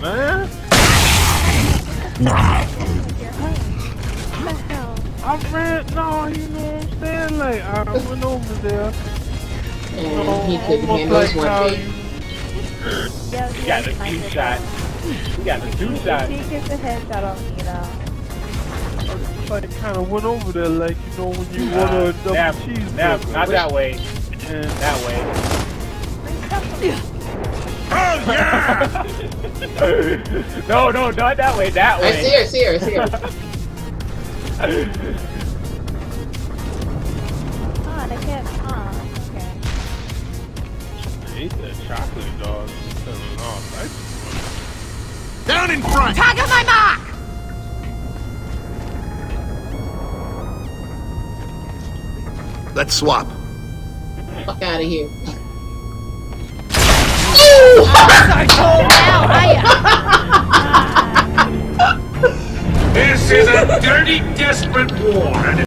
man. I ran, no, you know what I'm saying? Like, I went over there. You know, he couldn't handle like one thing. you- We got the two shot. We got the two shot. He gets a headshot on me, though. like kind of went over there, like you know when you Uh, order a double Nav, cheeseburger. Not that way. And That way. no, no, not that way. That way. I see her, see her, see her. Ah, they can't. Ah, okay. I hate that chocolate dog. Selling all Down in front! Target my mark! Let's swap. Fuck out of here. Is a dirty, desperate war,